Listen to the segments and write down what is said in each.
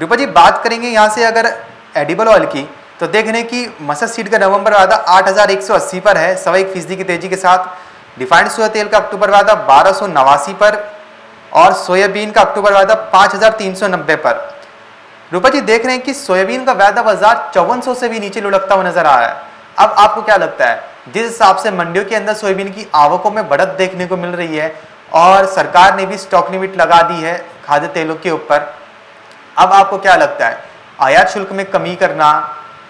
रूपा जी, बात करेंगे यहाँ से अगर एडिबल ऑयल की तो देख रहे हैं कि मसद सीड का नवंबर वादा आठ हज़ार एक सौ अस्सी पर है, सवा एक फ़ीसदी की तेज़ी के साथ। रिफाइंड सोया तेल का अक्टूबर वादा बारह पर और सोयाबीन का अक्टूबर वादा पाँच हज़ार तीन सौ नब्बे पर। रूपा जी, देख रहे हैं कि सोयाबीन का वायदा बाज़ार चौवन से भी नीचे लुढ़कता हुआ नज़र आ रहा है। अब आपको क्या लगता है, जिस हिसाब से मंडियों के अंदर सोयाबीन की आवकों में बढ़त देखने को मिल रही है और सरकार ने भी स्टॉक लिमिट लगा दी है खाद्य तेलों के ऊपर अब आपको क्या लगता है? आयात शुल्क में कमी करना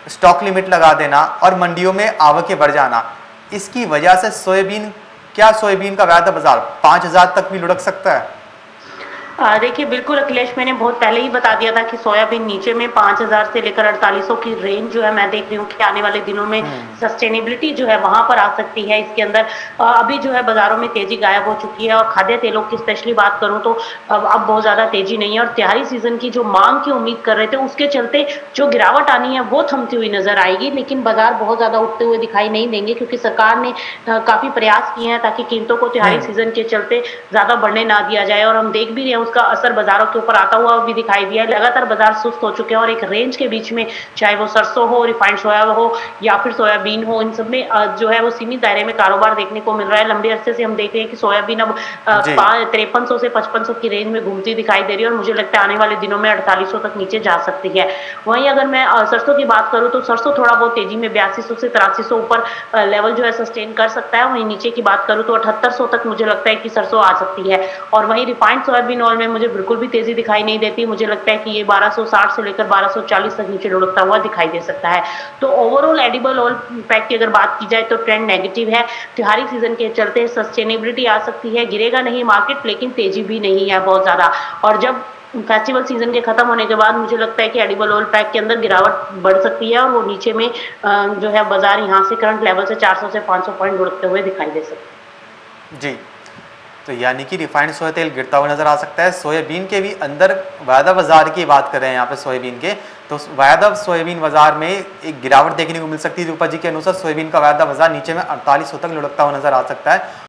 स्टॉक लिमिट लगा देना और मंडियों में आवकें बढ़ जाना, इसकी वजह से सोयाबीन, क्या सोयाबीन का वायदा बाज़ार पाँच हज़ार तक भी लुढ़क सकता है? देखिए बिल्कुल अखिलेश मैंने बहुत पहले ही बता दिया था कि सोयाबीन नीचे में पाँच हज़ार से लेकर अड़तालीस की रेंज जो है मैं देख रही हूँ कि आने वाले दिनों में सस्टेनेबिलिटी हम्म। जो है वहाँ पर आ सकती है इसके अंदर अभी जो है बाजारों में तेज़ी गायब हो चुकी है और खाद्य तेलों की स्पेशली बात करूँ तो अब अब बहुत ज़्यादा तेज़ी नहीं है और त्योहारी सीज़न की जो मांग की उम्मीद कर रहे थे उसके चलते जो गिरावट आनी है वो थमती हुई नज़र आएगी लेकिन बाज़ार बहुत ज़्यादा उठते हुए दिखाई नहीं देंगे क्योंकि सरकार ने काफ़ी प्रयास किए हैं ताकि कीमतों को त्योहारी सीज़न हम्म। के चलते ज़्यादा बढ़ने ना दिया जाए और हम देख भी रहे हैं उसका असर बाजारों के ऊपर आता हुआ भी दिखाई दिया है। लगातार बाज़ार सुस्त हो चुके हैं और एक रेंज के बीच में चाहे वो सरसों हो रिफाइंड सोया हो या फिर सोयाबीन हो इन सब में जो है वो सीमित दायरे में कारोबार देखने को मिल रहा है। लंबे अरसे से हम देख रहे हैं कि सोयाबीन अब तिरपन सौ से पचपन सौ की रेंज में घूमती दिखाई दे रही है और मुझे लगता है आने वाले दिनों में अड़तालीस तक नीचे जा सकती है। वहीं अगर मैं सरसों की बात करूँ तो सरसों थोड़ा बहुत तेज़ी में बयासी से तिरासी ऊपर लेवल जो है सस्टेन कर सकता है। वहीं नीचे की बात करूँ तो अठहत्तर तक मुझे लगता है कि सरसों आ सकती है। और वहीं रिफाइंड सोयाबीन ऑयल में मुझे बिल्कुल भी तेज़ी दिखाई नहीं देती। मुझे लगता है कि ये 1260 से लेकर 1240 तक नीचे लुढ़कता हुआ दिखाई दे सकता है। तो ओवरऑल एडिबल ऑयल पैक की अगर बात की जाए तो ट्रेंड नेगेटिव है। त्योहारी सीज़न के चलते सस्टेनेबिलिटी आ सकती है, गिरेगा नहीं मार्केट लेकिन तेज़ी भी नहीं है बहुत ज़्यादा। और जब फेस्टिवल सीज़न के खत्म होने के बाद मुझे लगता है कि एडिबल ऑयल पैक के अंदर गिरावट बढ़ सकती है और वो नीचे में जो है बाज़ार यहाँ से करंट लेवल से 400 से 500 पॉइंट लुढ़कते हुए दिखाई दे सकते जी। तो यानी कि रिफाइंड सोया तेल गिरता हुआ नज़र आ सकता है। सोयाबीन के भी अंदर वायदा बाज़ार की बात कर रहे हैं यहाँ पे सोयाबीन के। तो वायदा सोयाबीन बाज़ार में एक गिरावट देखने को मिल सकती है जी के अनुसार। सोयाबीन का वायदा बाज़ार नीचे में अड़तालीस तक लुढ़कता हुआ नज़र आ सकता है।